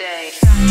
today.